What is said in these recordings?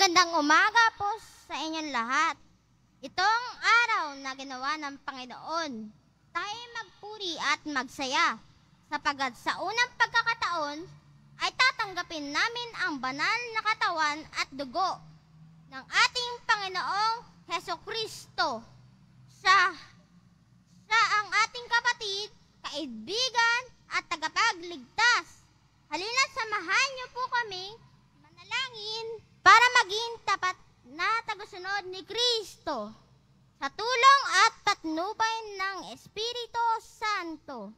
Magandang umaga po sa inyong lahat. Itong araw na ginawa ng Panginoon. Tayo magpuri at magsaya sapagat sa unang pagkakataon ay tatanggapin namin ang banal na katawan at dugo ng ating Panginoong Heso Kristo sa sa ang ating kapatid, kaibigan at tagapagligtas. Halina't samahan niyo po kami manalangin para maging tapat na tagusunod ni Kristo sa tulong at patnubay ng Espiritu Santo.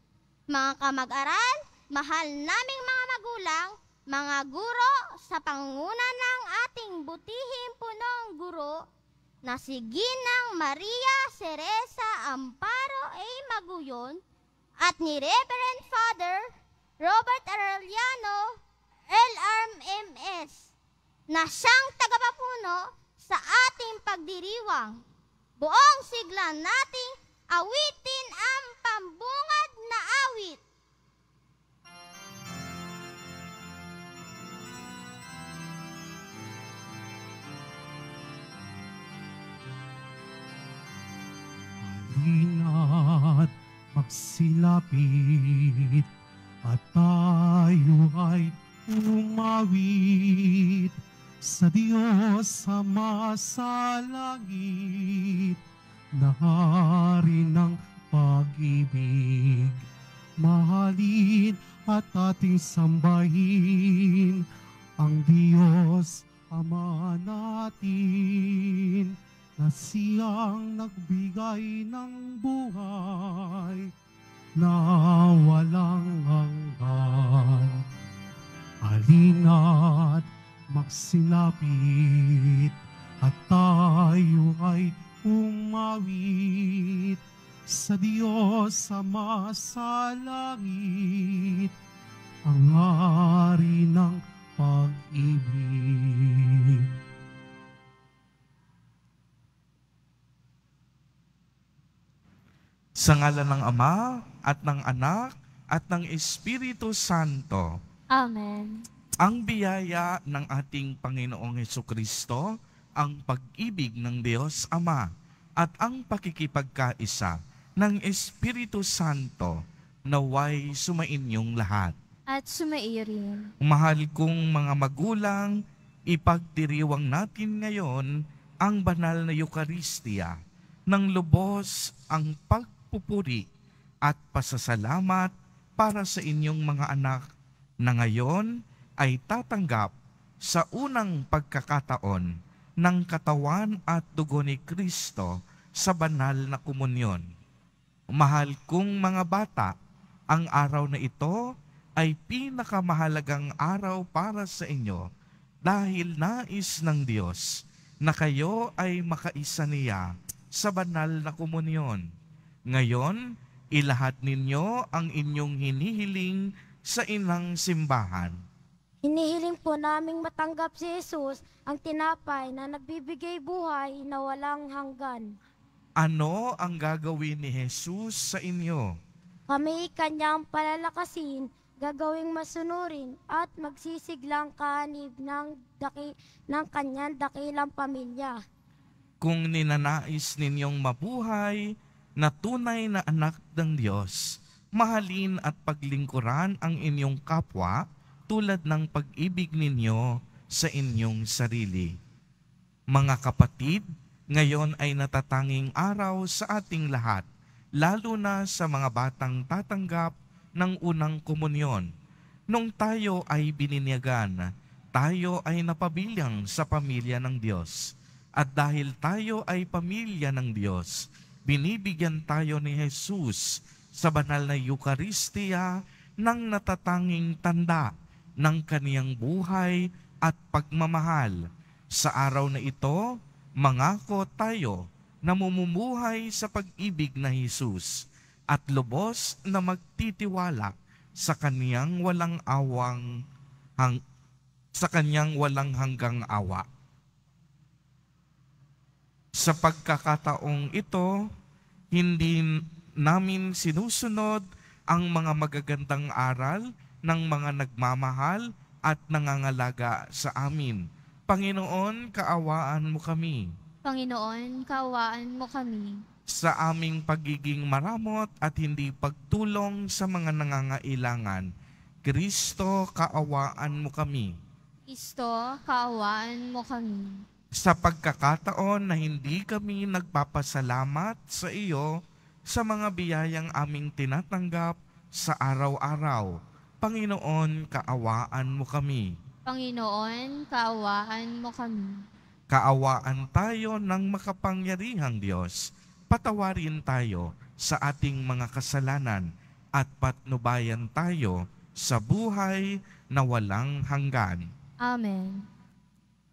Mga kamag-aral, mahal naming mga magulang, mga guro sa pangunguna ng ating butihing punong guro na si Ginang Maria Ceresa Amparo A. Maguyon at ni Reverend Father Robert Arellano LRMS na siyang tagapapuno sa ating pagdiriwang. Buong sigla nating awitin ang pambungad na awit. Halina't magsilapit ating Sa ngalan ng Ama at ng Anak at ng Espiritu Santo, Amen. ang biyaya ng ating Panginoong Heso Kristo, ang pag-ibig ng Diyos Ama, at ang pakikipagkaisa ng Espiritu Santo naway sumainyong lahat. At sumairin. Mahal kong mga magulang, ipagdiriwang natin ngayon ang banal na Eucharistia ng lubos ang pagpupuri at pasasalamat para sa inyong mga anak na ngayon ay tatanggap sa unang pagkakataon ng katawan at dugo ni Kristo sa banal na komunyon. Mahal kong mga bata, ang araw na ito ay pinakamahalagang araw para sa inyo dahil nais ng Diyos na kayo ay makaisa niya sa banal na komunyon. Ngayon, ilahat ninyo ang inyong hinihiling sa inang simbahan. Hinihiling po naming matanggap si Jesus ang tinapay na nagbibigay buhay na walang hanggan. Ano ang gagawin ni Jesus sa inyo? Kami kanyang palalakasin, gagawing masunurin at magsisiglang kanib ng, daki, ng kanyang dakilang pamilya. Kung ninanais ninyong mabuhay na tunay na anak ng Diyos, mahalin at paglingkuran ang inyong kapwa tulad ng pag-ibig ninyo sa inyong sarili. Mga kapatid, ngayon ay natatanging araw sa ating lahat, lalo na sa mga batang tatanggap ng unang komunyon. Nung tayo ay bininyagan, tayo ay napabilang sa pamilya ng Diyos. At dahil tayo ay pamilya ng Diyos, binibigyan tayo ni Jesus sa banal na Eucharistia ng natatanging tanda ng kaniyang buhay at pagmamahal. Sa araw na ito, mangako tayo na mumumuhay sa pag-ibig na Jesus at lubos na magtitiwala sa kaniyang walang awang hang, sa kaniyang walang hanggang awa. Sa pagkakataong ito, hindi namin sinusunod ang mga magagandang aral ng mga nagmamahal at nangangalaga sa amin. Panginoon, kaawaan mo kami. Panginoon, kaawaan mo kami. Sa aming pagiging maramot at hindi pagtulong sa mga nangangailangan, Kristo, kaawaan mo kami. Kristo, kaawaan mo kami. Sa pagkakataon na hindi kami nagpapasalamat sa iyo sa mga biyayang aming tinatanggap sa araw-araw, Panginoon, kaawaan mo kami. Panginoon, kaawaan mo kami. Kaawaan tayo ng makapangyarihang Diyos. Patawarin tayo sa ating mga kasalanan at patnubayan tayo sa buhay na walang hanggan. Amen.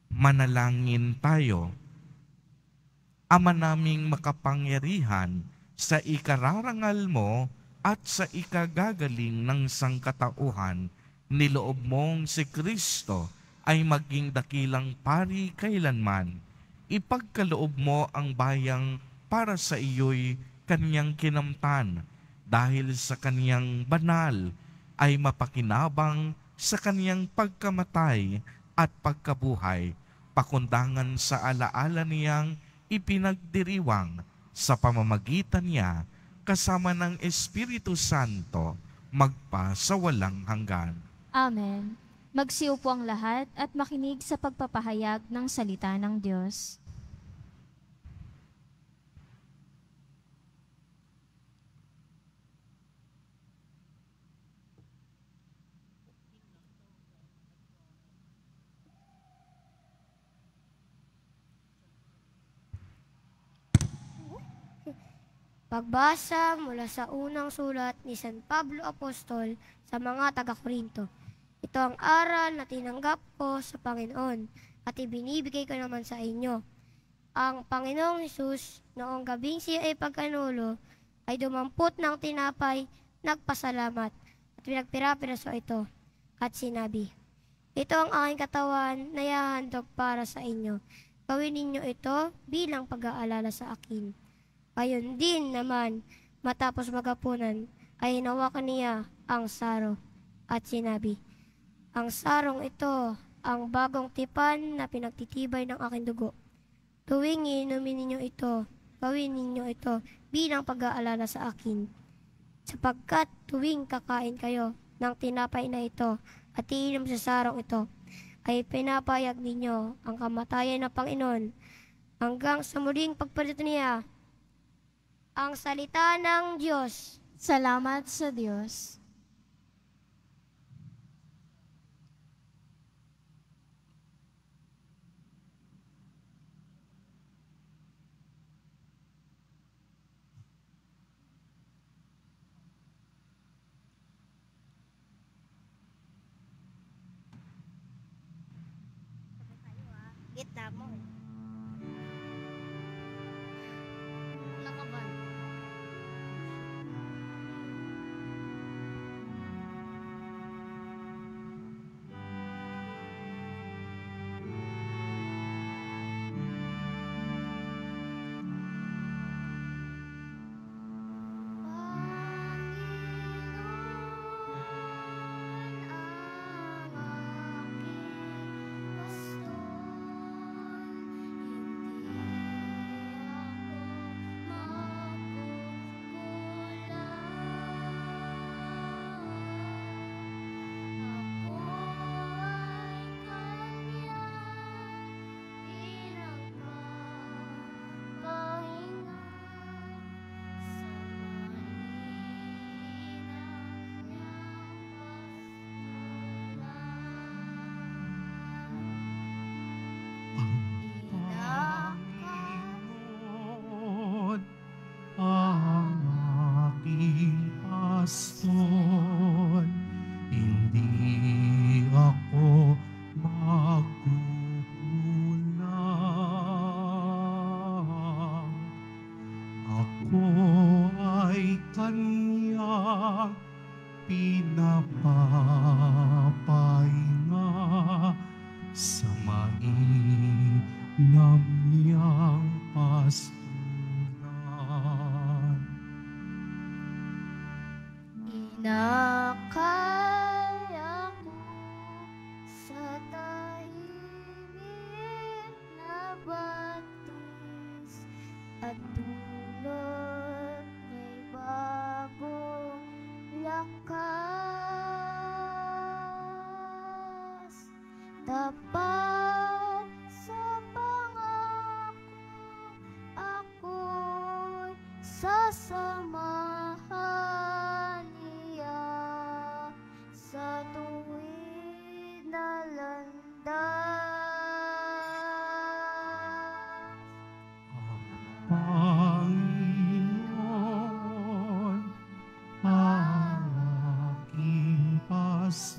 Manalangin tayo. Ama naming makapangyarihan, sa ikararangal mo at sa ikagagaling ng sangkatauhan, niloob mong si Kristo ay maging dakilang pari kailanman. Ipagkaloob mo ang bayang para sa iyo'y kanyang kinamtan dahil sa kanyang banal ay mapakinabang sa kanyang pagkamatay at pagkabuhay, pakundangan sa alaala niyang ipinagdiriwang sa pamamagitan niya kasama ng Espiritu Santo magpa sa walang hanggan. Amen. Magsiupo ang lahat at makinig sa pagpapahayag ng salita ng Diyos. Pagbasa mula sa unang sulat ni San Pablo Apostol sa mga taga-Korinto. Ito ang aral na tinanggap ko sa Panginoon at ibinibigay ko naman sa inyo. Ang Panginoong Hesus, noong gabing siya ay pagkanulo, ay dumampot ng tinapay, nagpasalamat, at pinagpira-piraso ito, at sinabi, Ito ang aking katawan na yahandog para sa inyo. Gawin ninyo ito bilang pag-aalala sa akin. Gayon din naman, matapos magapunan, ay hinawakan niya ang saro at sinabi, Ang sarong ito, ang bagong tipan na pinagtitibay ng aking dugo. Tuwing iinumin ninyo ito, gawin ninyo ito bilang pag-aalala sa akin. Sapagkat tuwing kakain kayo ng tinapay na ito at iinom sa sarong ito, ay pinapayag ninyo ang kamatayan ng Panginoon hanggang sa muling pagpalit niya ang salita ng Diyos. Salamat sa Diyos. Aking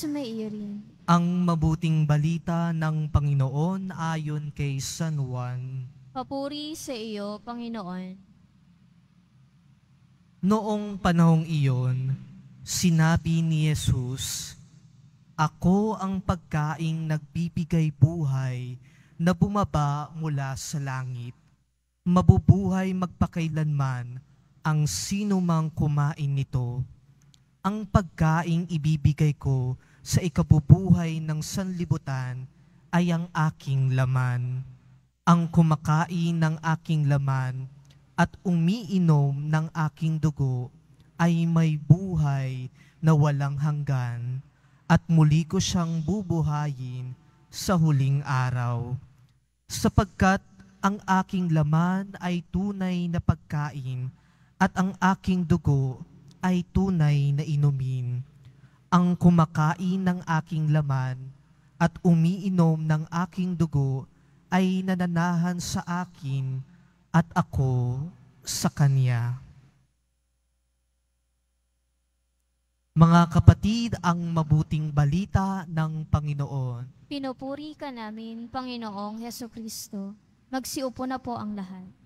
Panginoon, At sumaiyo rin. ang mabuting balita ng Panginoon ayon kay San Juan. Papuri sa iyo, Panginoon. Noong panahong iyon, sinabi ni Jesus, Ako ang pagkaing nagbibigay buhay na bumaba mula sa langit. Mabubuhay magpakailanman ang sino mang kumain nito. Ang pagkaing ibibigay ko sa ikabubuhay ng sanlibutan ay ang aking laman. Ang kumakain ng aking laman at umiinom ng aking dugo ay may buhay na walang hanggan at muli ko siyang bubuhayin sa huling araw. Sapagkat ang aking laman ay tunay na pagkain at ang aking dugo ay tunay na inumin. Ang kumakain ng aking laman at umiinom ng aking dugo ay nananahan sa akin at ako sa Kanya. Mga kapatid, ang mabuting balita ng Panginoon. Pinupuri ka namin, Panginoong Heso Kristo. Magsiupo na po ang lahat.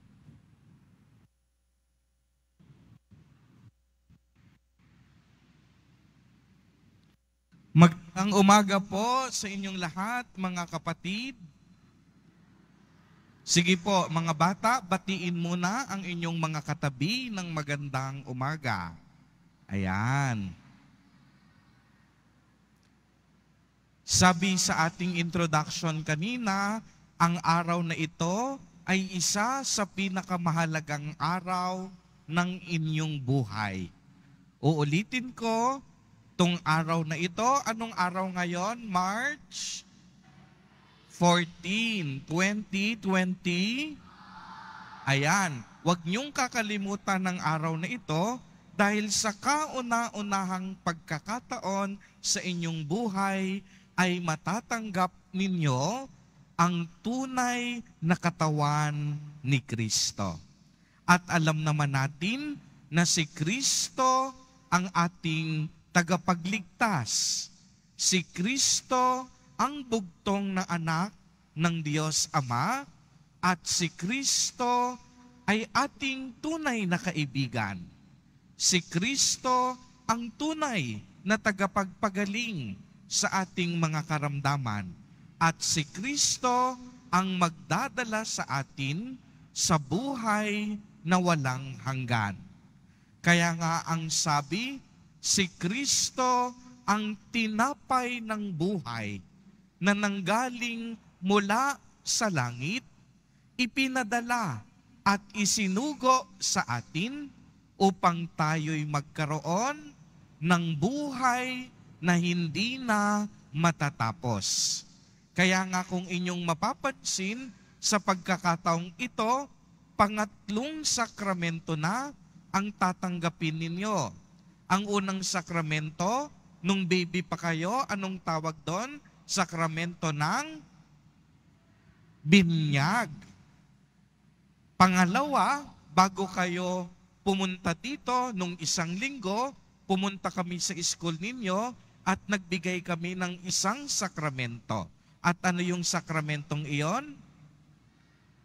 Magandang umaga po sa inyong lahat, mga kapatid. Sige po, mga bata, batiin muna ang inyong mga katabi ng magandang umaga. Ayan. Sabi sa ating introduction kanina, ang araw na ito ay isa sa pinakamahalagang araw ng inyong buhay. Uulitin ko, tong araw na ito, anong araw ngayon? March 14, 2020. Ayan, huwag niyong kakalimutan ng araw na ito dahil sa kauna-unahang pagkakataon sa inyong buhay ay matatanggap ninyo ang tunay na katawan ni Kristo. At alam naman natin na si Kristo ang ating tagapagligtas. Si Kristo ang bugtong na anak ng Diyos Ama at si Kristo ay ating tunay na kaibigan. Si Kristo ang tunay na tagapagpagaling sa ating mga karamdaman at si Kristo ang magdadala sa atin sa buhay na walang hanggan. Kaya nga ang sabi, si Kristo ang tinapay ng buhay na nanggaling mula sa langit, ipinadala at isinugo sa atin upang tayo'y magkaroon ng buhay na hindi na matatapos. Kaya nga kung inyong mapapansin sa pagkakataong ito, pangatlong sakramento na ang tatanggapin ninyo. Ang unang sakramento, nung baby pa kayo, anong tawag doon? Sakramento ng binyag. Pangalawa, bago kayo pumunta dito nung isang linggo, pumunta kami sa school ninyo at nagbigay kami ng isang sakramento. At ano yung sakramentong iyon?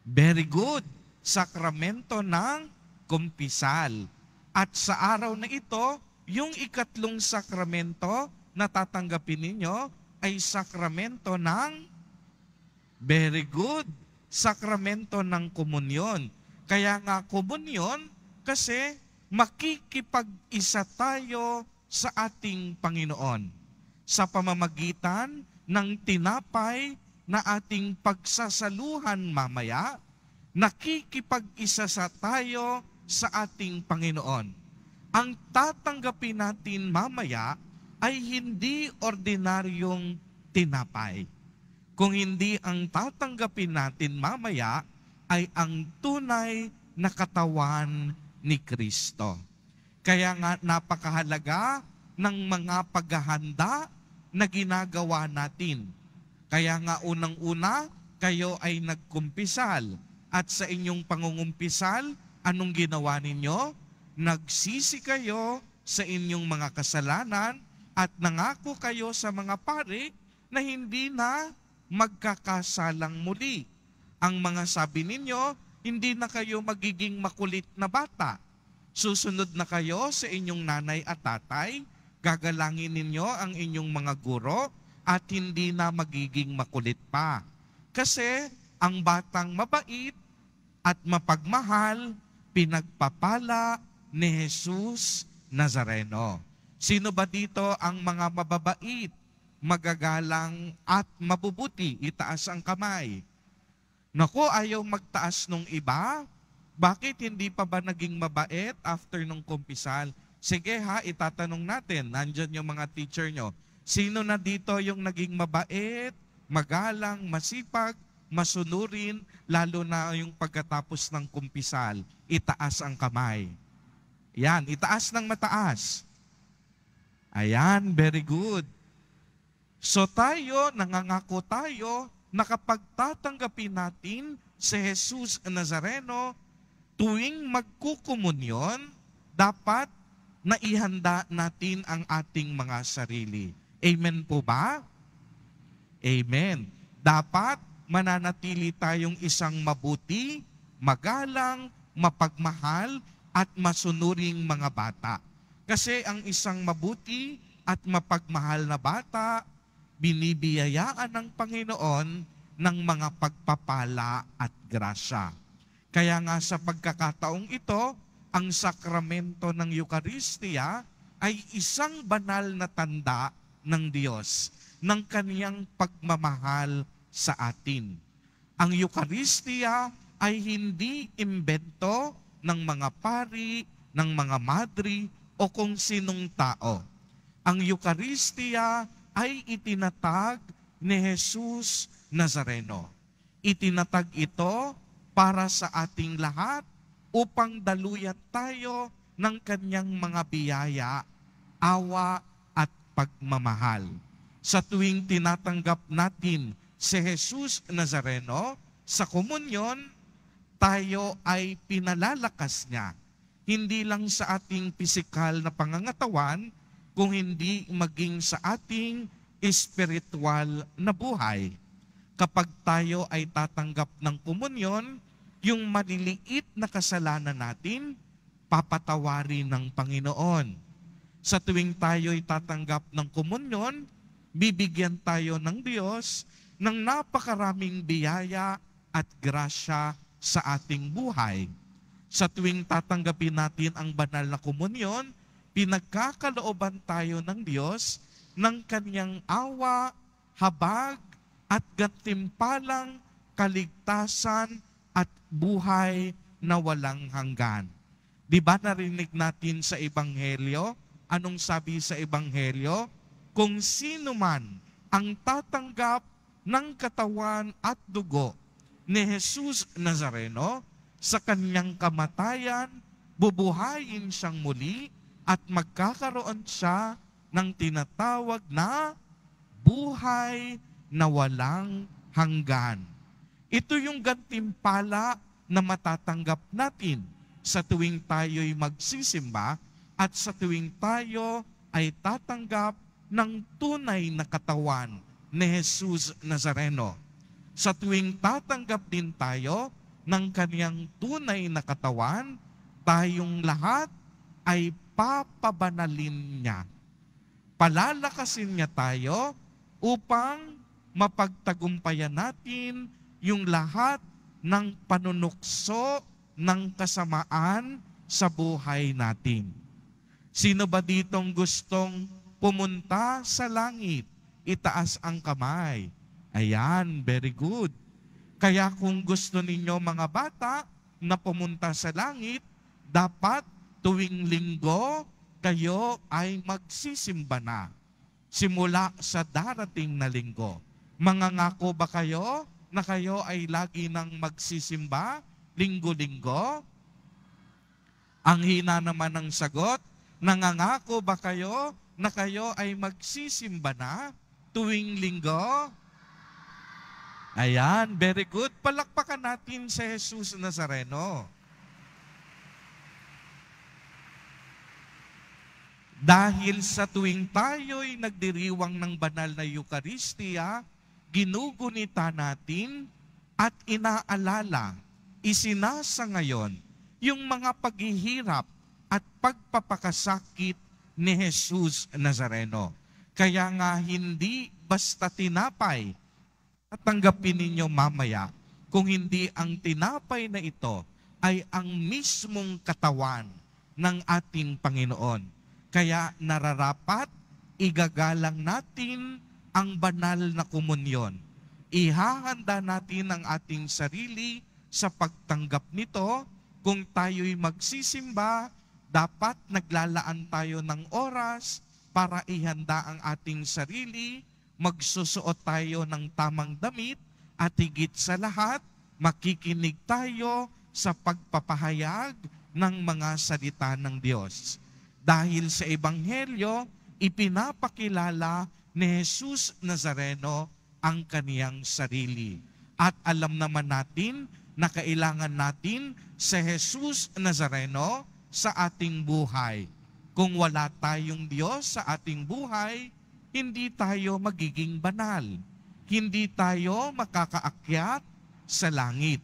Very good. Sakramento ng kumpisal. At sa araw na ito, yung ikatlong sakramento na tatanggapin ninyo ay sakramento ng very good. Sakramento ng komunyon. Kaya nga komunyon kasi makikipag-isa tayo sa ating Panginoon sa pamamagitan ng tinapay na ating pagsasaluhan mamaya, nakikipag-isa sa tayo sa ating Panginoon. Ang tatanggapin natin mamaya ay hindi ordinaryong tinapay. Kung hindi ang tatanggapin natin mamaya ay ang tunay na katawan ni Kristo. Kaya nga napakahalaga ng mga paghahanda na ginagawa natin. Kaya nga unang-una, kayo ay nagkumpisal. At sa inyong pangungumpisal, anong ginawa ninyo? Nagsisi kayo sa inyong mga kasalanan at nangako kayo sa mga pare na hindi na magkakasalang muli. Ang mga sabi ninyo, hindi na kayo magiging makulit na bata. Susunod na kayo sa inyong nanay at tatay, gagalangin ninyo ang inyong mga guro at hindi na magiging makulit pa. Kasi ang batang mabait at mapagmahal, pinagpapala ni Jesus Nazareno. Sino ba dito ang mga mababait, magagalang at mabubuti? Itaas ang kamay. Nako, ayaw magtaas nung iba. Bakit hindi pa ba naging mabait after nung kumpisal? Sige ha, itatanong natin. Nandyan yung mga teacher nyo. Sino na dito yung naging mabait, magalang, masipag, masunurin, lalo na yung pagkatapos ng kumpisal? Itaas ang kamay. Yan, itaas ng mataas. Ayan, very good. So tayo, nangangako tayo na kapag tatanggapin natin si Jesus Nazareno tuwing magkukumunyon, dapat naihanda natin ang ating mga sarili. Amen po ba? Amen. Dapat mananatili tayong isang mabuti, magalang, mapagmahal, at masunuring mga bata. Kasi ang isang mabuti at mapagmahal na bata, binibiyayaan ng Panginoon ng mga pagpapala at grasya. Kaya nga sa pagkakataong ito, ang sakramento ng Eucharistia ay isang banal na tanda ng Diyos ng kaniyang pagmamahal sa atin. Ang Eucharistia ay hindi imbento ng mga pari, ng mga madri, o kung sinong tao. Ang Eucharistia ay itinatag ni Jesus Nazareno. Itinatag ito para sa ating lahat upang daluyan tayo ng kanyang mga biyaya, awa at pagmamahal. Sa tuwing tinatanggap natin si Jesus Nazareno sa komunyon, tayo ay pinalalakas niya. Hindi lang sa ating pisikal na pangangatawan, kung hindi maging sa ating espiritual na buhay. Kapag tayo ay tatanggap ng komunyon, yung maliliit na kasalanan natin, papatawarin ng Panginoon. Sa tuwing tayo ay tatanggap ng komunyon, bibigyan tayo ng Diyos ng napakaraming biyaya at grasya sa ating buhay. Sa tuwing tatanggapin natin ang banal na komunyon, pinagkakalooban tayo ng Diyos ng kanyang awa, habag, at gantimpalang kaligtasan at buhay na walang hanggan. Di ba narinig natin sa Ebanghelyo? Anong sabi sa Ebanghelyo? Kung sino man ang tatanggap ng katawan at dugo ni Jesus Nazareno, sa kanyang kamatayan, bubuhayin siyang muli at magkakaroon siya ng tinatawag na buhay na walang hanggan. Ito yung gantimpala na matatanggap natin sa tuwing tayo'y magsisimba at sa tuwing tayo ay tatanggap ng tunay na katawan ni Jesus Nazareno. Sa tuwing tatanggap din tayo ng kaniyang tunay na katawan, tayong lahat ay papabanalin niya. Palalakasin niya tayo upang mapagtagumpayan natin yung lahat ng panunukso ng kasamaan sa buhay natin. Sino ba ditong gustong pumunta sa langit? Itaas ang kamay. Ayan, very good. Kaya kung gusto ninyo mga bata na pumunta sa langit, dapat tuwing linggo kayo ay magsisimba na. Simula sa darating na linggo. Mangangako ba kayo na kayo ay lagi nang magsisimba linggo-linggo? Ang hina naman ng sagot, nangangako ba kayo na kayo ay magsisimba na tuwing linggo? Ayan, very good. Palakpakan natin si Jesus Nazareno. Dahil sa tuwing tayo'y nagdiriwang ng banal na Eucharistia, ginugunita natin at inaalala, isinasa ngayon yung mga paghihirap at pagpapakasakit ni Jesus Nazareno. Kaya nga hindi basta tinapay at tanggapin ninyo mamaya kung hindi ang tinapay na ito ay ang mismong katawan ng ating Panginoon. Kaya nararapat, igagalang natin ang banal na komunyon. Ihahanda natin ang ating sarili sa pagtanggap nito. Kung tayo'y magsisimba, dapat naglalaan tayo ng oras para ihanda ang ating sarili, magsusuot tayo ng tamang damit, at higit sa lahat, makikinig tayo sa pagpapahayag ng mga salita ng Diyos. Dahil sa Ebanghelyo, ipinapakilala ni Jesus Nazareno ang kaniyang sarili. At alam naman natin na kailangan natin sa Jesus Nazareno sa ating buhay. Kung wala tayong Diyos sa ating buhay, hindi tayo magiging banal. Hindi tayo makakaakyat sa langit.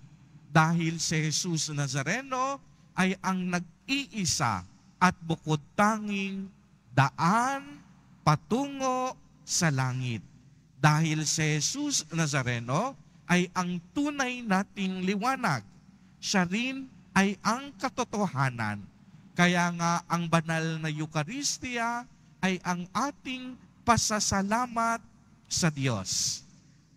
Dahil si Jesus Nazareno ay ang nag-iisa at bukod tanging daan patungo sa langit. Dahil si Jesus Nazareno ay ang tunay nating liwanag. Siya rin ay ang katotohanan. Kaya nga ang banal na Eucharistia ay ang ating pasasalamat sa Diyos.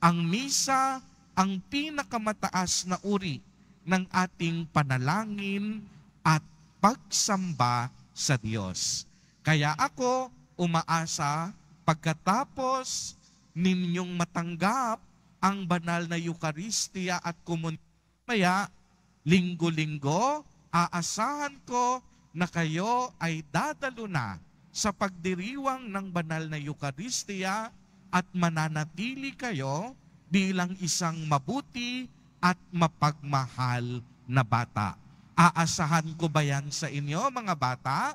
Ang misa ang pinakamataas na uri ng ating panalangin at pagsamba sa Diyos. Kaya ako umaasa pagkatapos ninyong matanggap ang banal na Eucharistia at komunidad, maya linggo-linggo, aasahan ko na kayo ay dadalo na sa pagdiriwang ng banal na Eucharistia at mananatili kayo bilang isang mabuti at mapagmahal na bata. Aasahan ko ba yan sa inyo, mga bata?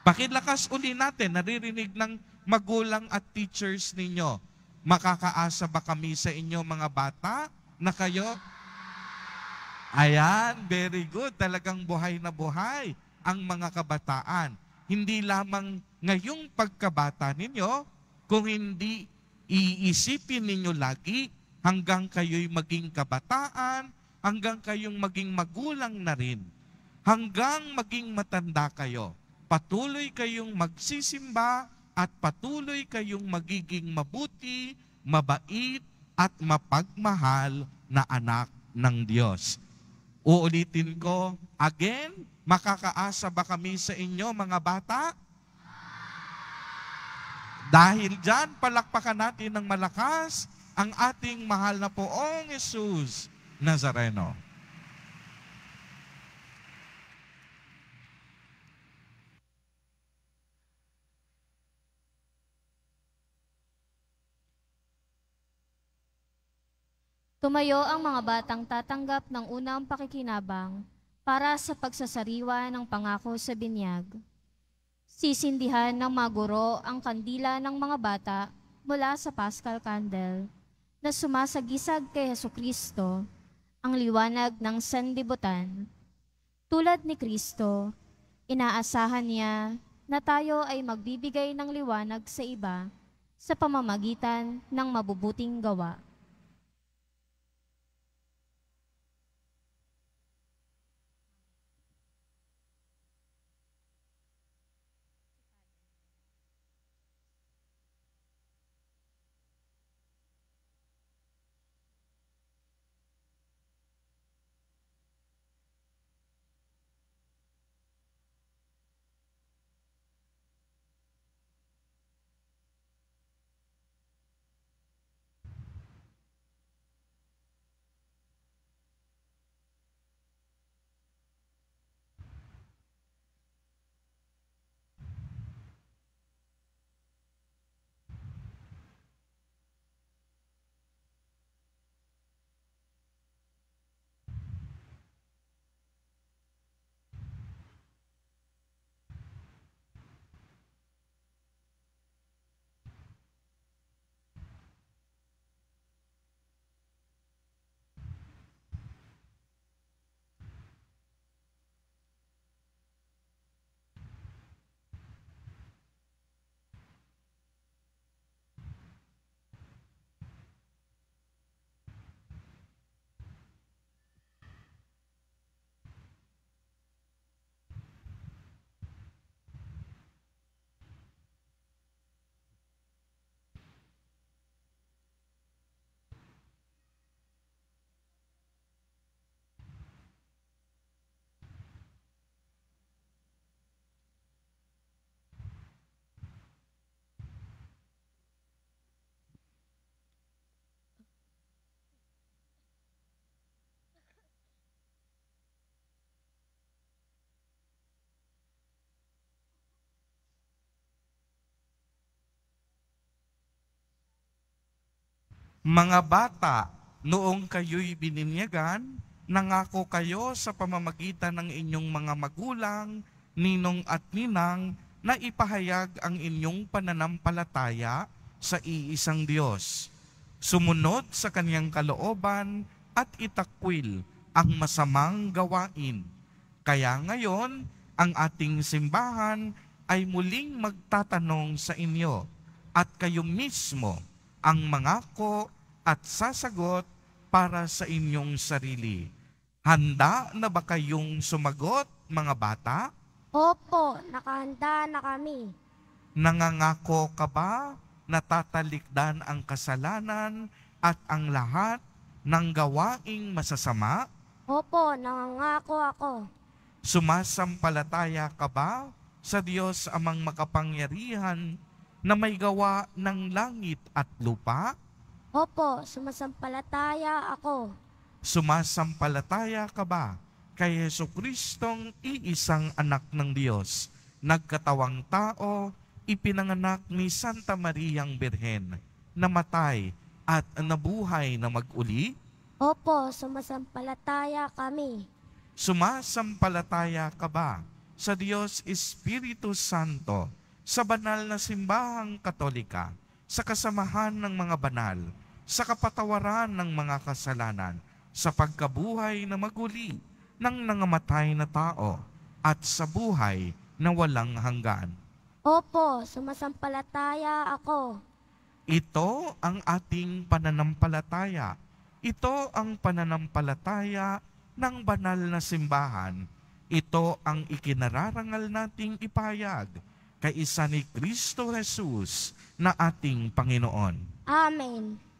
Pakilakas uli natin, naririnig ng magulang at teachers ninyo. Makakaasa ba kami sa inyo, mga bata, na kayo? Ayan, very good. Talagang buhay na buhay ang mga kabataan. Hindi lamang ngayong pagkabata ninyo, kung hindi iisipin ninyo lagi hanggang kayo'y maging kabataan, hanggang kayong maging magulang na rin, hanggang maging matanda kayo. Patuloy kayong magsisimba at patuloy kayong magiging mabuti, mabait at mapagmahal na anak ng Diyos. Uulitin ko, again, makakaasa ba kami sa inyo mga bata? Dahil dyan, palakpakan natin ng malakas ang ating mahal na poong Jesus Nazareno. Tumayo ang mga batang tatanggap ng unang pakikinabang para sa pagsasariwa ng pangako sa binyag. Sisindihan ng mga guro ang kandila ng mga bata mula sa Paschal Candle na sumasagisag kay Heso Kristo, ang liwanag ng sandibutan. Tulad ni Kristo, inaasahan niya na tayo ay magbibigay ng liwanag sa iba sa pamamagitan ng mabubuting gawa. Mga bata, noong kayo'y bininyagan, nangako kayo sa pamamagitan ng inyong mga magulang, ninong at ninang, na ipahayag ang inyong pananampalataya sa iisang Diyos. Sumunod sa kanyang kalooban at itakwil ang masamang gawain. Kaya ngayon, ang ating simbahan ay muling magtatanong sa inyo at kayo mismo ang mangako at sasagot para sa inyong sarili. Handa na ba kayong sumagot, mga bata? Opo, nakahanda na kami. Nangangako ka ba na tatalikdan ang kasalanan at ang lahat ng gawaing masasama? Opo, nangangako ako. Sumasampalataya ka ba sa Diyos amang makapangyarihan na may gawa ng langit at lupa? Opo, sumasampalataya ako. Sumasampalataya ka ba kay Yesu Kristong iisang anak ng Diyos, nagkatawang tao, ipinanganak ni Santa Mariang Birhen, namatay at nabuhay na maguli? Opo, sumasampalataya kami. Sumasampalataya ka ba sa Diyos Espiritu Santo, sa banal na simbahang katolika, sa kasamahan ng mga banal, sa kapatawaran ng mga kasalanan, sa pagkabuhay na maguli ng nangamatay na tao, at sa buhay na walang hanggan. Opo, sumasampalataya ako. Ito ang ating pananampalataya. Ito ang pananampalataya ng banal na simbahan. Ito ang ikinararangal nating ipayag kay isa ni Kristo Jesus na ating Panginoon. Amen.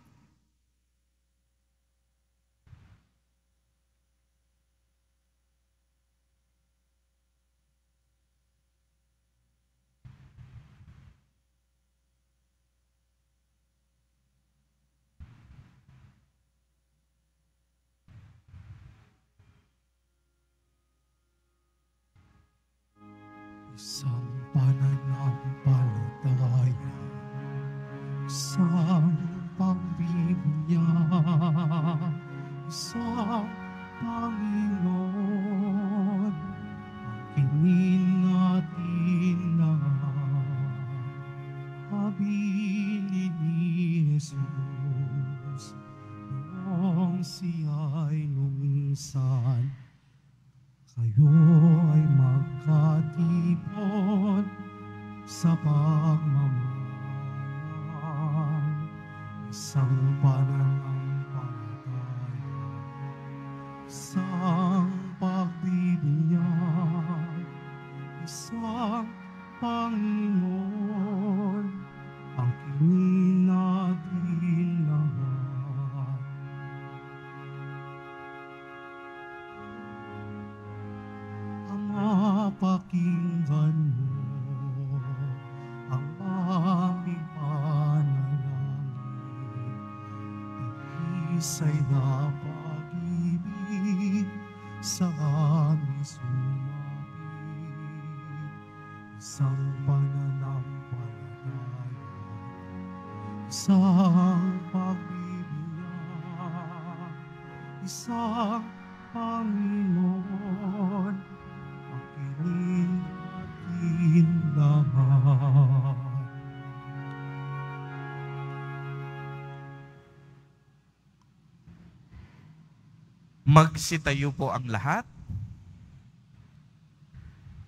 Magsitayo po ang lahat.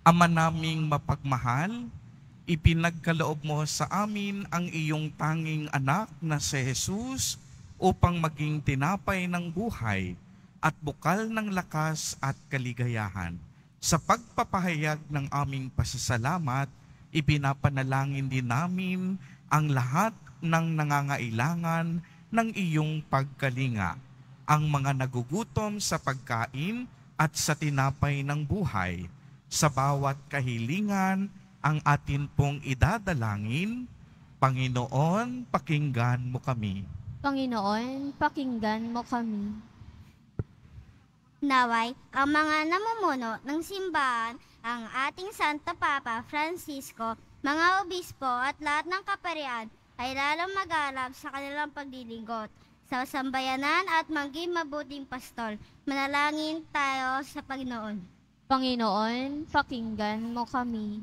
Ama naming mapagmahal, ipinagkaloob mo sa amin ang iyong tanging anak na si Jesus upang maging tinapay ng buhay at bukal ng lakas at kaligayahan. Sa pagpapahayag ng aming pasasalamat, ipinapanalangin din namin ang lahat ng nangangailangan ng iyong pagkalinga ang mga nagugutom sa pagkain at sa tinapay ng buhay. Sa bawat kahilingan, ang atin pong idadalangin, Panginoon, pakinggan mo kami. Panginoon, pakinggan mo kami. Naway, ang mga namumuno ng simbahan, ang ating Santo Papa Francisco, mga obispo at lahat ng kaparian ay lalong mag-alab sa kanilang paglilingkod. Sa sambayanan at maging mabuting pastol. Manalangin tayo sa Panginoon. Panginoon, pakinggan mo kami.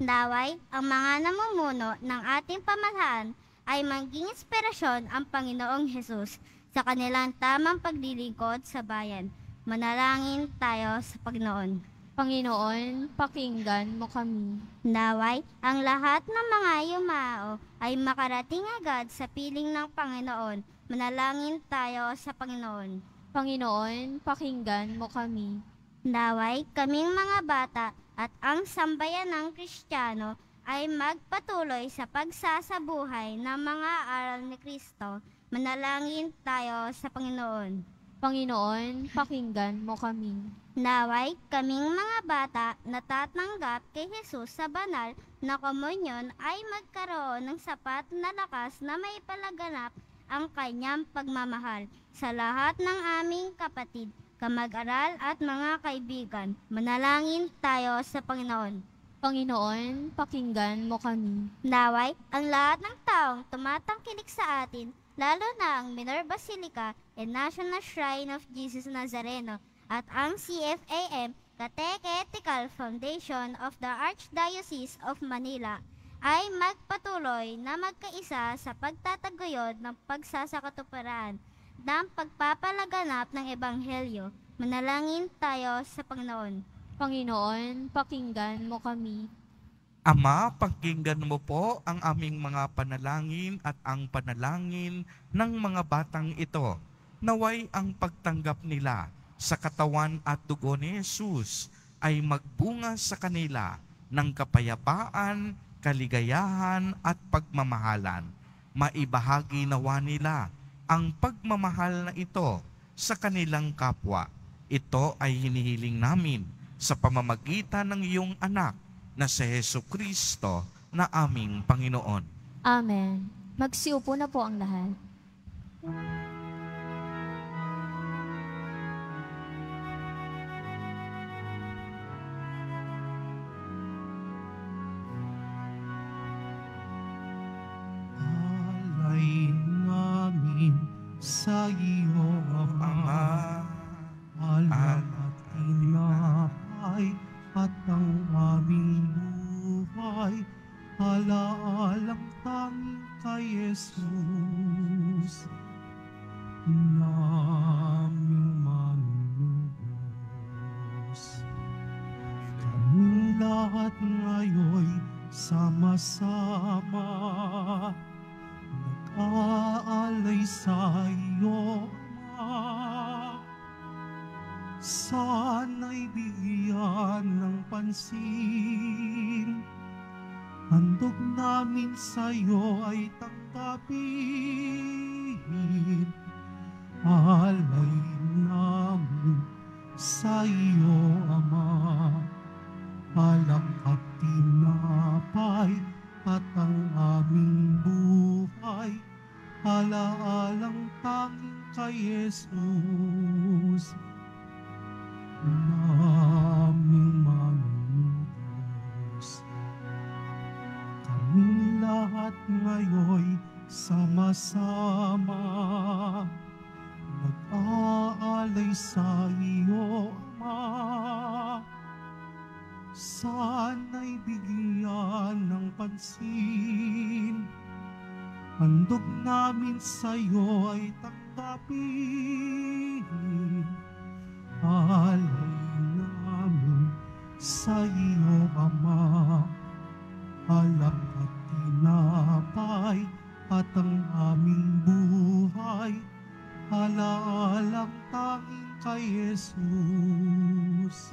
Naway, ang mga namumuno ng ating pamahalaan ay maging inspirasyon ang Panginoong Hesus sa kanilang tamang paglilingkod sa bayan. Manalangin tayo sa Panginoon. Panginoon, pakinggan mo kami. Naway, ang lahat ng mga yumao ay makarating agad sa piling ng Panginoon. Manalangin tayo sa Panginoon. Panginoon, pakinggan mo kami. Naway, kaming mga bata at ang sambayan ng Kristiyano ay magpatuloy sa pagsasabuhay ng mga aral ni Kristo. Manalangin tayo sa Panginoon. Panginoon, pakinggan mo kami. Naway, kaming mga bata na tatanggap kay Jesus sa banal na komunyon ay magkaroon ng sapat na lakas na may palaganap ang kanyang pagmamahal sa lahat ng aming kapatid, kamag-aral at mga kaibigan. Manalangin tayo sa Panginoon. Panginoon, pakinggan mo kami. Naway, ang lahat ng taong tumatangkilik sa atin, lalo na ang Minor Basilica and National Shrine of Jesus Nazareno at ang CFAM Catechetical Foundation of the Archdiocese of Manila ay magpatuloy na magkaisa sa pagtataguyod ng pagsasakatuparan ng pagpapalaganap ng Ebanghelyo. Manalangin tayo sa Panginoon. Panginoon, pakinggan mo kami. Ama, pakinggan mo po ang aming mga panalangin at ang panalangin ng mga batang ito. Naway ang pagtanggap nila sa katawan at dugo ni Jesus ay magbunga sa kanila ng kapayapaan, kaligayahan at pagmamahalan. Maibahagi nawa nila ang pagmamahal na ito sa kanilang kapwa. Ito ay hinihiling namin sa pamamagitan ng iyong anak na si Heso Kristo na aming Panginoon. Amen. Magsiupo na po ang lahat. Sa iyo, Ama. Alam at tinapay at ang aming buhay. Alaalang tanging kay Jesus. Namin sa iyo ay tanggapin. Alay namin sa iyo, Ama. Alak at tinapay at ang aming buhay. Alaalang tanging kay Jesus.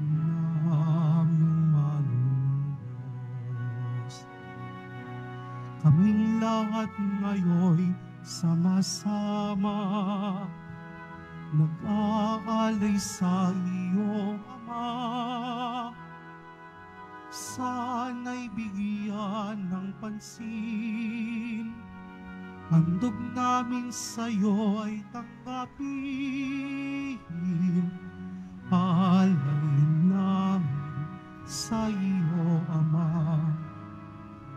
Naming lahat ngayon sama-sama nag-aalay sa iyo, Ama. Sana'y bigyan ng pansin. Handog namin sa iyo ay tanggapin. Alay namin sa iyo, Ama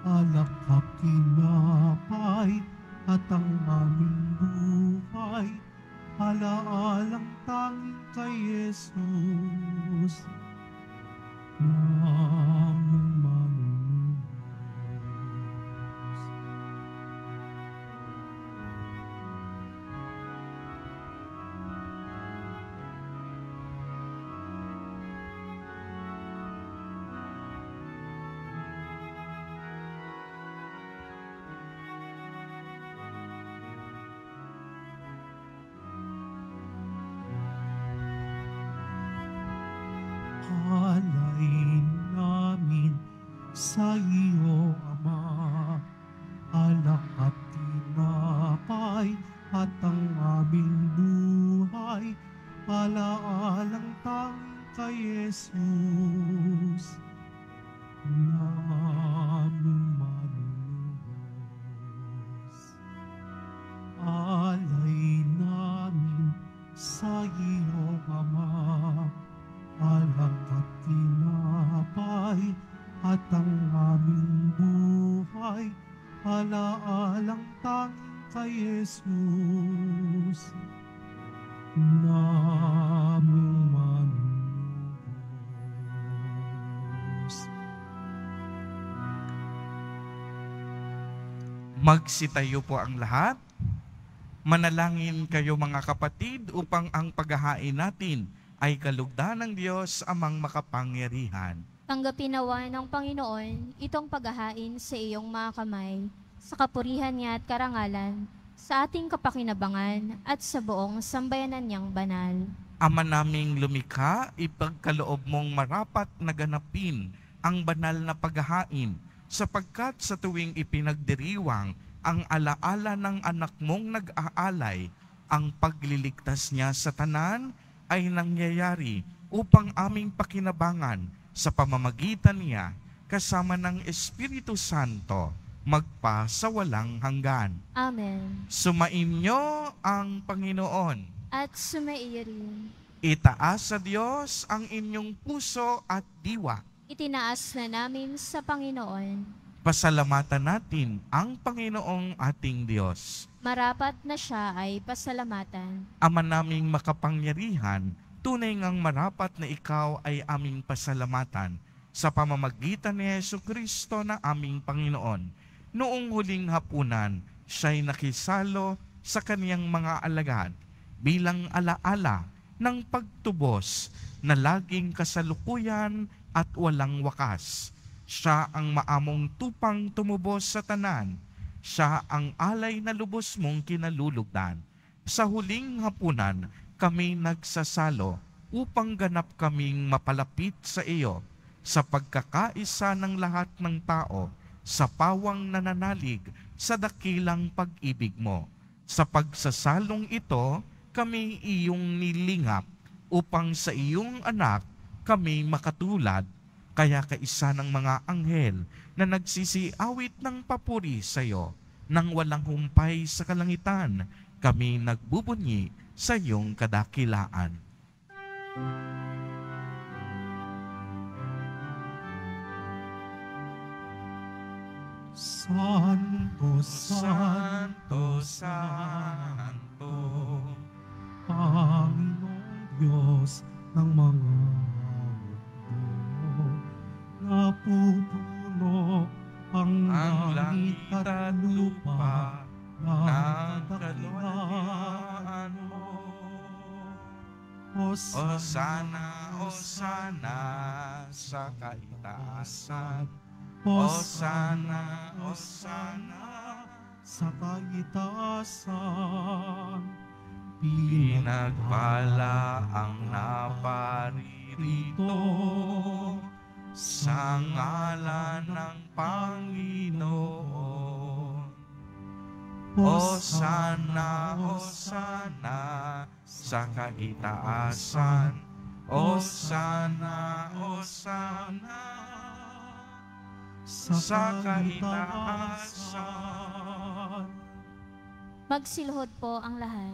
alak at tinapay at ang aming buhay alaalang tanging kay Jesus. Manong manong Jesus naming manunubos. Magsitayo po ang lahat. Manalangin kayo mga kapatid upang ang paghahain natin ay kalugdan ng Diyos amang makapangyarihan. Tanggapin nawa ng Panginoon itong paghahain sa iyong mga kamay, sa kapurihan niya at karangalan, sa ating kapakinabangan at sa buong sambayanan niyang banal. Ama naming lumikha, ipagkaloob mong marapat na ganapin ang banal na paghahain sapagkat sa tuwing ipinagdiriwang ang alaala ng anak mong nag-aalay, ang pagliligtas niya sa tanan ay nangyayari upang aming pakinabangan sa pamamagitan niya kasama ng Espiritu Santo magpa sa walang hanggan. Amen. Sumainyo ang Panginoon. At sumaiyo rin. Itaas sa Diyos ang inyong puso at diwa. Itinaas na namin sa Panginoon. Pasalamatan natin ang Panginoong ating Diyos. Marapat na siya ay pasalamatan. Ama naming makapangyarihan, tunay ngang marapat na ikaw ay aming pasalamatan sa pamamagitan ni Yesu Kristo na aming Panginoon. Noong huling hapunan, siya'y nakisalo sa kaniyang mga alagad bilang alaala ng pagtubos na laging kasalukuyan at walang wakas. Siya ang maamong tupang tumubos sa tanan. Siya ang alay na lubos mong kinalulugdan. Sa huling hapunan, kami nagsasalo upang ganap kaming mapalapit sa iyo sa pagkakaisa ng lahat ng tao sa pawang nananalig sa dakilang pag-ibig mo. Sa pagsasalong ito, kami iyong nilingap upang sa iyong anak kami makatulad. Kaya kaisa ng mga anghel na nagsisiawit ng papuri sa iyo nang walang humpay sa kalangitan, kami nagbubunyi sa iyong kadakilaan. Santo, Santo, Santo, Santo, Panginoong Diyos ng mga mundo, napupuno ang, ang langit at lupa ng kaluwalhatian mo. Hosana, Osana, Osana sa kaitaasan. Hosana, Osana, Osana, sa kaitaasan. pinagpala ang naparirito sa ngalan ng Panginoon. Osana, Osana sa kaitaasan. Osana, Osana sa kaitaasan. Magsilhod po ang lahat.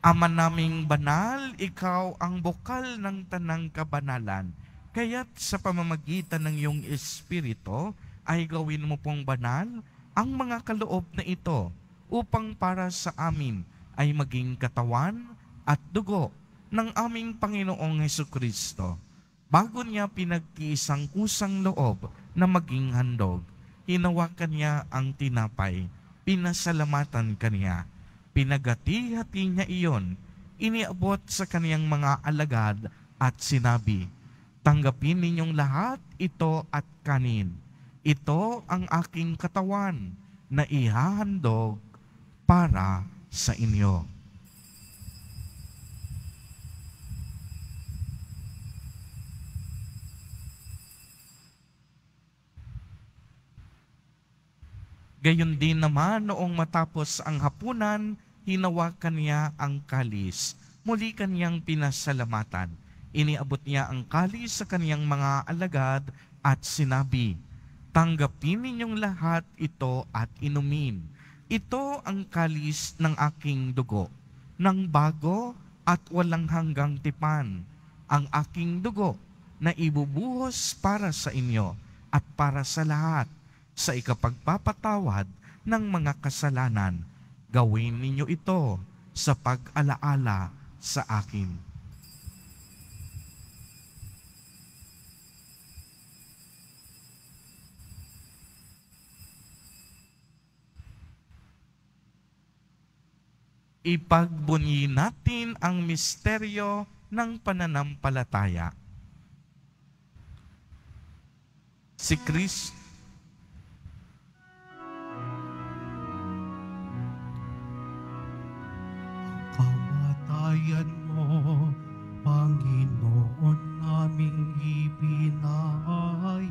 Ama naming banal, ikaw ang bukal ng tanang kabanalan. Kaya't sa pamamagitan ng iyong espiritu, ay gawin mo pong banal ang mga kaloob na ito upang para sa amin ay maging katawan at dugo ng aming Panginoong Heso Kristo. Bago niya pinagtiis ang kusang loob na maging handog, hinawakan niya ang tinapay, pinasalamatan kaniya, pinagati-hati niya iyon, iniabot sa kaniyang mga alagad at sinabi, Tanggapin ninyong lahat ito at kanin. Ito ang aking katawan na ihahandog para sa inyo. Gayon din naman noong matapos ang hapunan, hinawakan niya ang kalis. Muli kanyang pinasalamatan. Iniabot niya ang kalis sa kanyang mga alagad at sinabi, Tanggapin ninyong lahat ito at inumin. Ito ang kalis ng aking dugo, ng bago at walang hanggang tipan. Ang aking dugo na ibubuhos para sa inyo at para sa lahat sa ikapagpapatawad ng mga kasalanan. Gawin ninyo ito sa pag-alaala sa akin. Ipagbunyi natin ang misteryo ng pananampalataya. Si Kristo Kamatayan mo, Panginoon naming ibinahaya.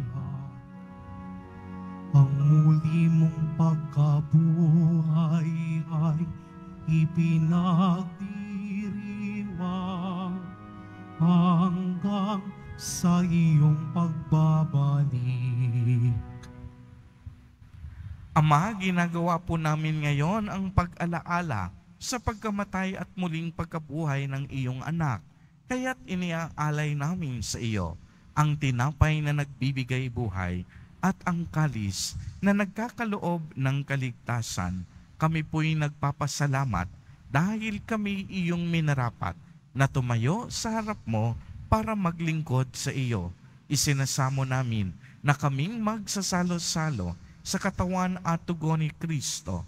Ang muli mong pagkabuhay ay ipinagdiriwang hanggang sa iyong pagbabalik. Ama, ginagawa po namin ngayon ang pag-alaala sa pagkamatay at muling pagkabuhay ng iyong anak. Kaya't iniaalay namin sa iyo ang tinapay na nagbibigay buhay at ang kalis na nagkakaloob ng kaligtasan. Kami po'y nagpapasalamat dahil kami iyong minarapat na tumayo sa harap mo para maglingkod sa iyo. Isinasamo namin na kaming magsasalo-salo sa katawan at tugo ni Kristo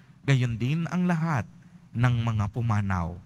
gayon din ang lahat ng mga pumanaw.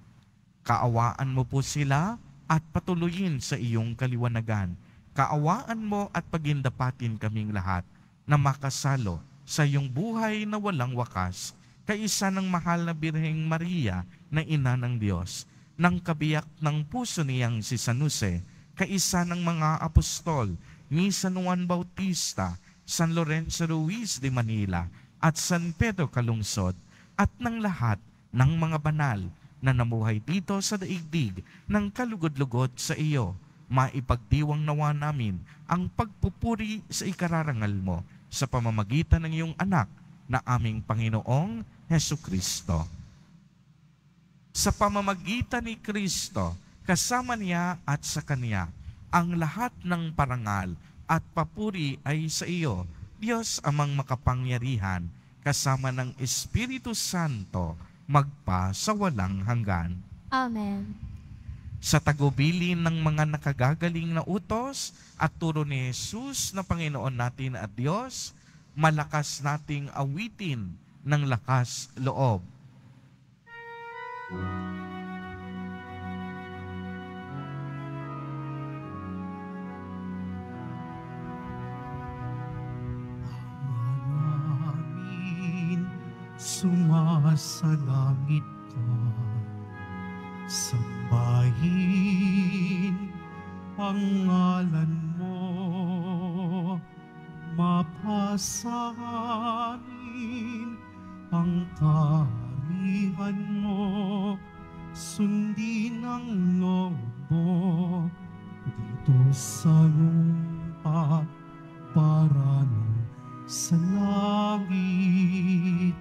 Kaawaan mo po sila at patuloyin sa iyong kaliwanagan. Kaawaan mo at pagindapatin kaming lahat na makasalo sa iyong buhay na walang wakas, kaisa ng mahal na Birheng Maria na ina ng Diyos, ng kabiyak ng puso niyang si San Jose, kaisa ng mga apostol ni San Juan Bautista, San Lorenzo Ruiz de Manila, at San Pedro Kalungsod, at ng lahat ng mga banal na namuhay dito sa daigdig ng kalugod-lugod sa iyo. Maipagdiwang nawa namin ang pagpupuri sa ikararangal mo sa pamamagitan ng iyong anak na aming Panginoong Heso Kristo. Sa pamamagitan ni Kristo, kasama niya at sa Kanya, ang lahat ng parangal at papuri ay sa iyo, Diyos amang makapangyarihan, kasama ng Espiritu Santo, magpa sa walang hanggan. Amen. Sa tagubilin ng mga nakagagaling na utos at turo ni Jesus na Panginoon natin at Diyos, malakas nating awitin ng lakas loob. namin, sumasalangit ka. Sambahin ang ngalan mo, mapasamin ang karihan mo, sundin din ang loob mo dito sa lupa para nang sa langit.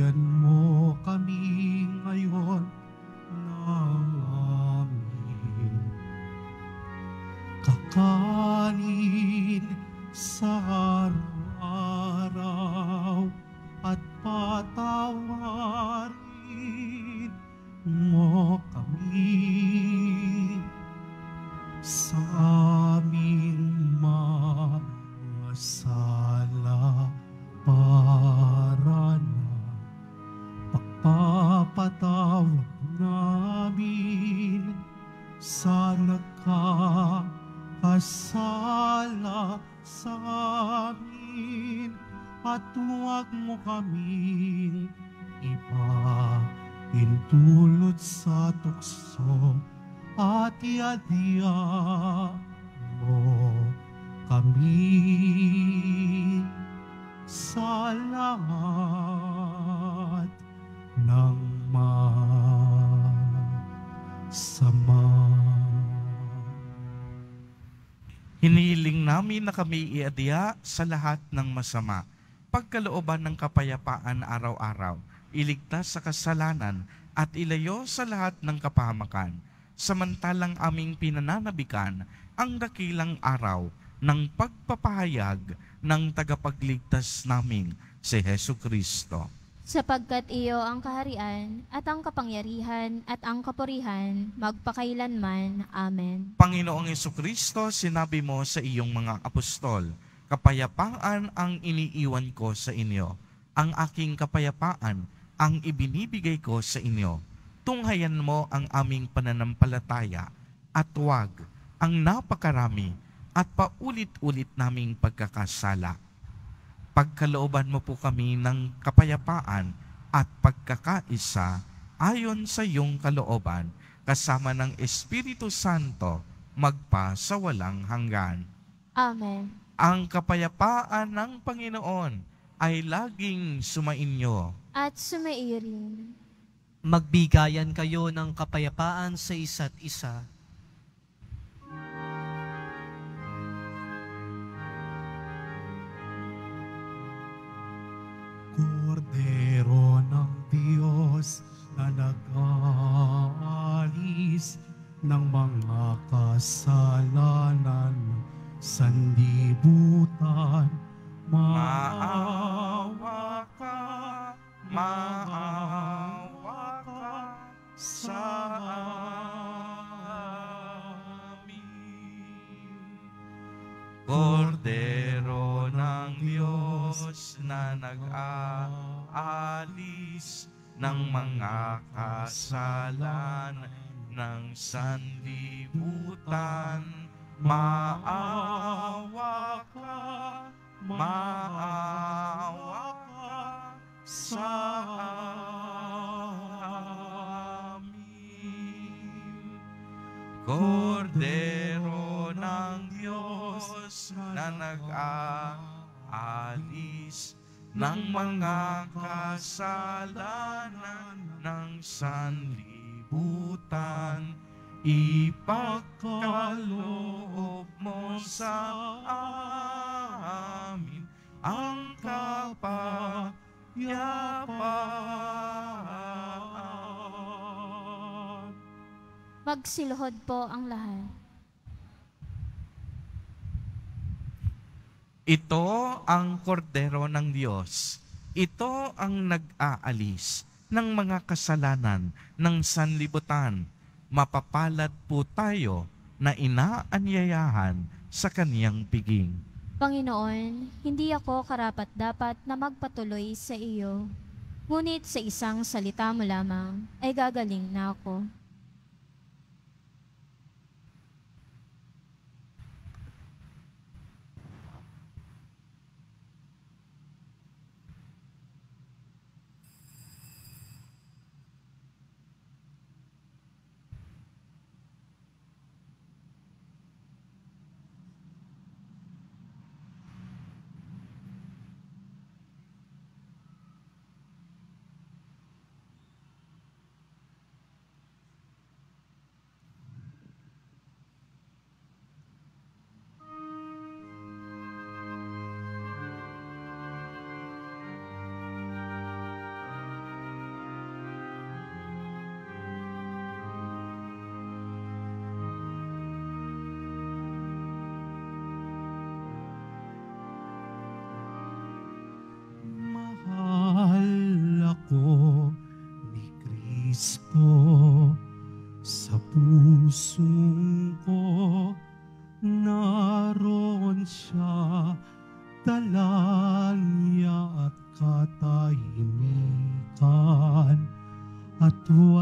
Bigyan mo kami ngayon ng amin. Kakanin sa araw-araw at patawarin mo kami. Sa aming mga sala para na pagpapatawag namin sa nagkakasala sa amin. At huwag mo kaming ipaintulot sa tukso at iadya mo kami. Sa lahat ng masama. Hiniling namin na kami iadya sa lahat ng masama. Pagkalooban ng kapayapaan araw-araw, iligtas sa kasalanan at ilayo sa lahat ng kapahamakan. Samantalang aming pinananabikan ang dakilang araw ng pagpapahayag ng tagapagligtas naming si Heso Kristo. Sapagkat iyo ang kaharian at ang kapangyarihan at ang kapurihan magpakailanman. Amen. Panginoong Kristo, sinabi mo sa iyong mga apostol, kapayapaan ang iniiwan ko sa inyo. Ang aking kapayapaan ang ibinibigay ko sa inyo. Tunghayan mo ang aming pananampalataya at huwag ang napakarami at paulit-ulit naming pagkakasala. Pagkalooban mo po kami ng kapayapaan at pagkakaisa ayon sa iyong kalooban kasama ng Espiritu Santo magpa sa walang hanggan. Amen. Ang kapayapaan ng Panginoon ay laging sumainyo. At sumairin. Magbigayan kayo ng kapayapaan sa isa't isa. Kordero ng Diyos na nag-aalis ng mga kasalanan ng sanlibutan. Maawa ka, maawa ka sa amin. Kordero ng Diyos na nag-aalis ng mga kasalanan ng sanlibutan. Maawa ka, maawa ka sa amin. Kordero ng Diyos na nag-aalis ng mga kasalanan ng sanlibutan, ipagkaloob mo sa amin ang kapayapaan. Magsiluhod po ang lahat. Ito ang kordero ng Diyos. Ito ang nag-aalis ng mga kasalanan ng sanlibutan. Mapapalad po tayo na inaanyayahan sa kaniyang piging. Panginoon, hindi ako karapat-dapat na magpatuloy sa iyo. Ngunit sa isang salita mo lamang ay gagaling na ako. puso ko naroon siya talangya at katahimikan. At wala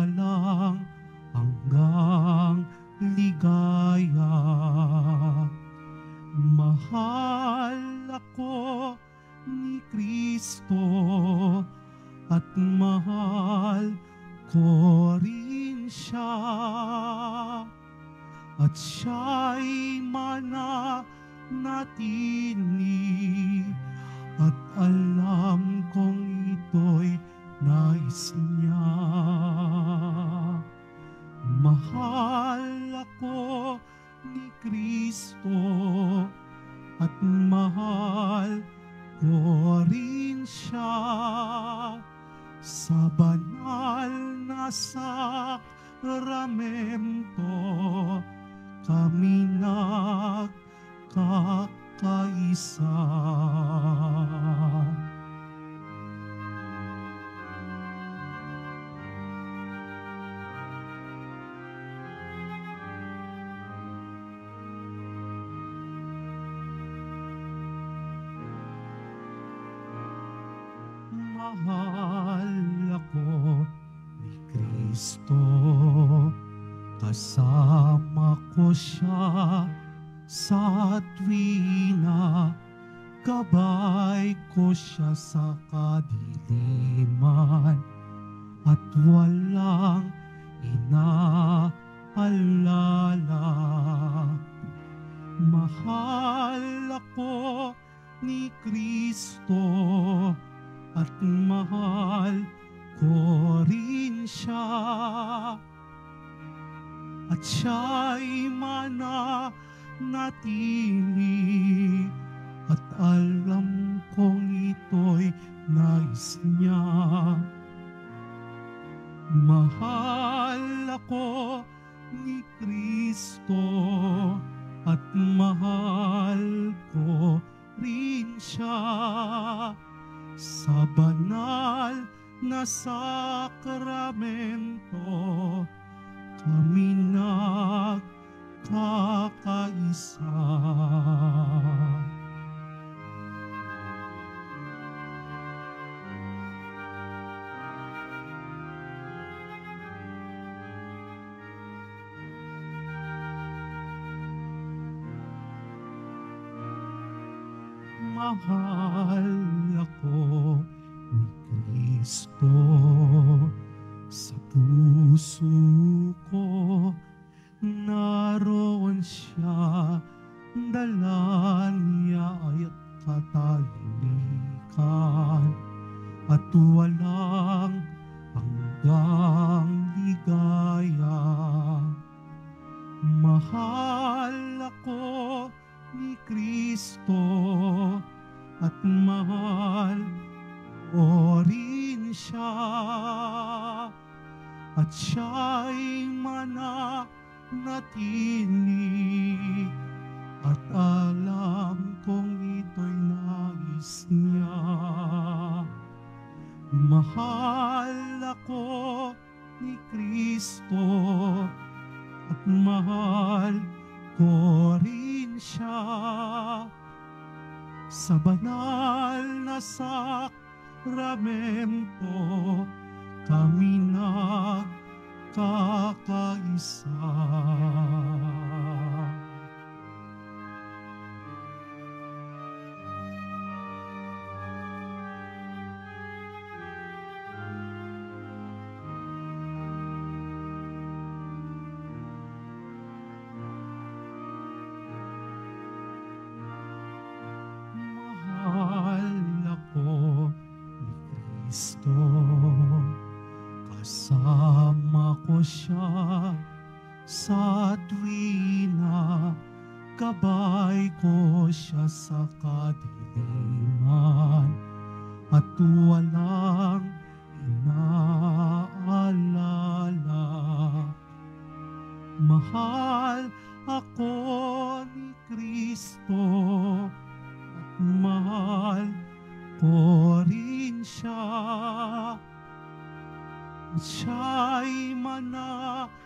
sa banal na sakramento kami nagkakaisa. Mahal Mahal ako ni Kristo at mahal ko rin siya. Siya'y mananatili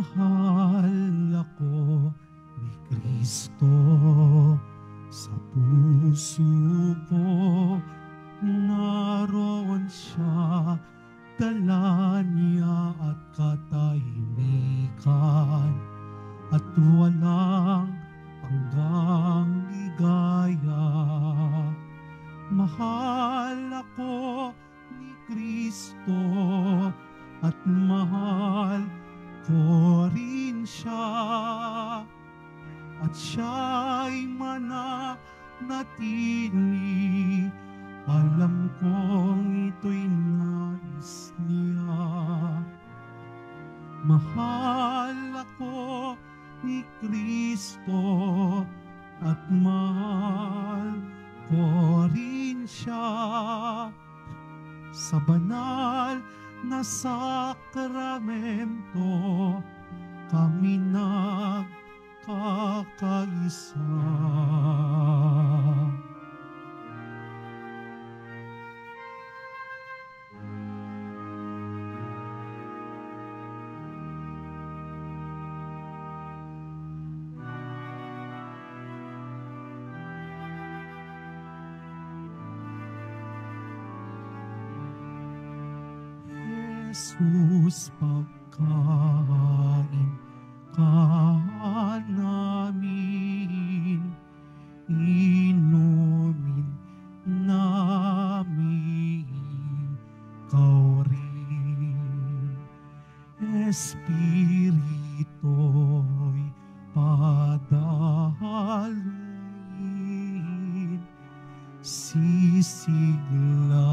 Mahal ako ni Kristo sisigla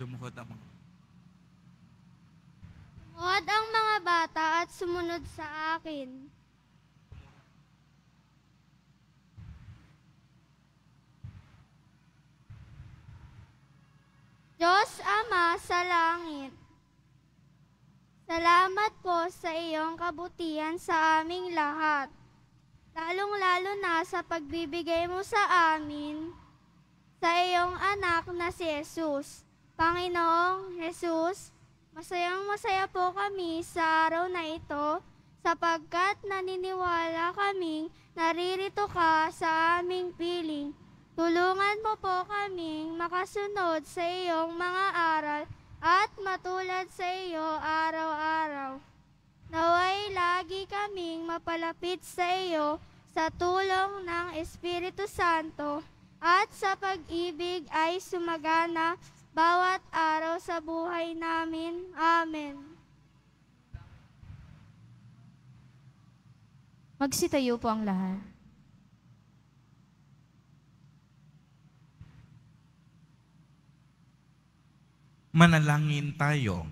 Lumuhod ang mga Huwad ang mga bata at sumunod sa akin. Diyos Ama sa langit, salamat po sa iyong kabutihan sa aming lahat. Lalong-lalo na sa pagbibigay mo sa amin sa iyong anak na si Jesus. Panginoong Jesus, masayang masaya po kami sa araw na ito sapagkat naniniwala kaming naririto ka sa aming piling. Tulungan mo po kaming makasunod sa iyong mga aral at matulad sa iyo araw-araw. Naway lagi kaming mapalapit sa iyo sa tulong ng Espiritu Santo at sa pag-ibig ay sumagana bawat araw sa buhay namin. Amen. Magsitayo po ang lahat. Manalangin tayo.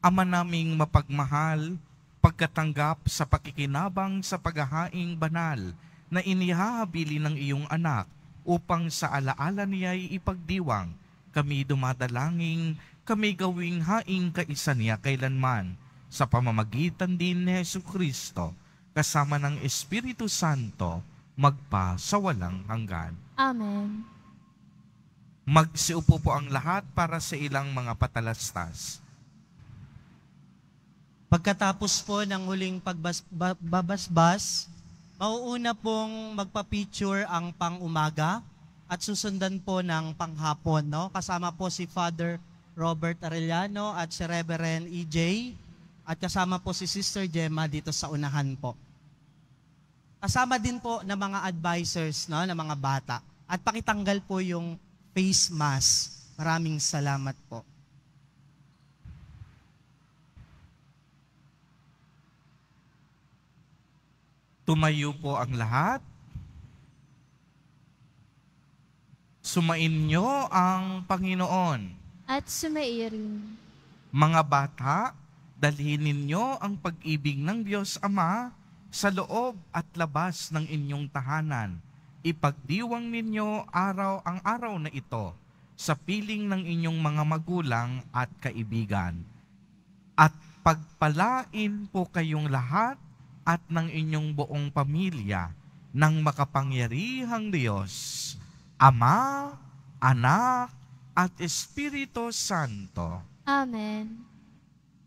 Ama naming mapagmahal, pagkatanggap sa pakikinabang sa paghahaing banal na inihahabili ng iyong anak upang sa alaala niya'y ipagdiwang, kami dumadalangin, kami gawing haing kaisa niya kailanman sa pamamagitan din ni Yesu Kristo kasama ng Espiritu Santo magpa sa walang hanggan. Amen. Magsiupo po ang lahat para sa ilang mga patalastas. Pagkatapos po ng huling pagbabasbas, mauuna pong magpa-picture ang pang-umaga at susundan po ng panghapon. No? Kasama po si Father Robert Arellano at si Reverend EJ at kasama po si Sister Gemma dito sa unahan po. Kasama din po ng mga advisors no, ng mga bata. At pakitanggal po yung face mask. Maraming salamat po. Tumayo po ang lahat. Sumain niyo ang Panginoon. At sumairin. Mga bata, dalhin ninyo ang pag-ibig ng Diyos Ama sa loob at labas ng inyong tahanan. Ipagdiwang ninyo araw ang araw na ito sa piling ng inyong mga magulang at kaibigan. At pagpalain po kayong lahat at ng inyong buong pamilya ng makapangyarihang Diyos, Ama, Anak, at Espiritu Santo. Amen.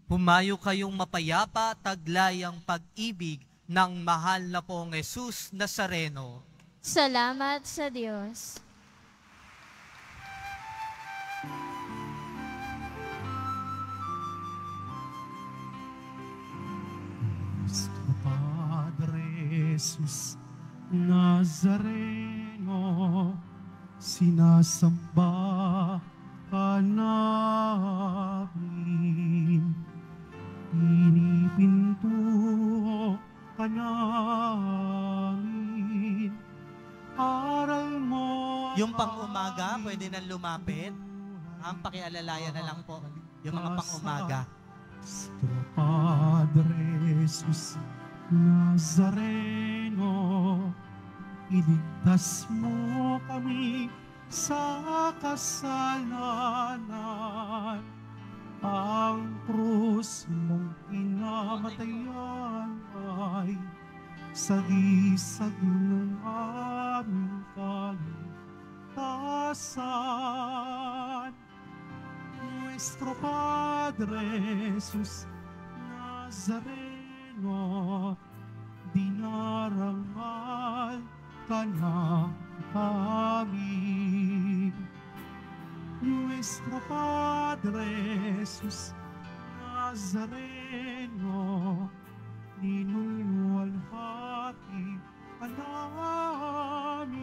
Humayo kayong mapayapa, taglay ang pag-ibig ng mahal na pong Jesus Nazareno. Salamat sa Diyos. Nuestro Padre Jesus Nazareno, sinasamba ka namin. Pinipinto ka namin. Aral mo Yung pang-umaga, pwede na lumapit. Ang pakialalayan na lang po. Yung mga pang-umaga. Nuestro Padre Jesus Nazareno, iligtas mo kami sa kasalanan. Ang krus mong pinamatayan ay sagisag ng aming kaligtasan. Nuestro Padre Jesus Nazareno, dinarangal ka na kami. Nuestro Padre Jesus Nazareno, ninuwalhati ka namin.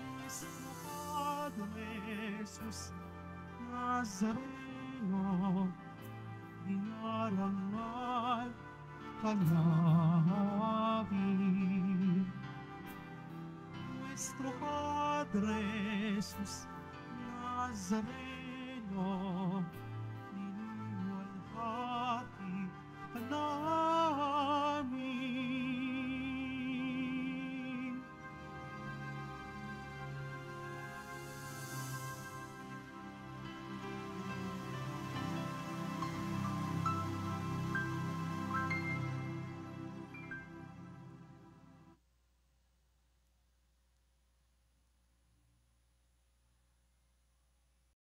Nuestro Padre Jesus Nazareno, dinarangal ka Canabi. Nuestro Padre Jesús Nazareno, niño al Jati,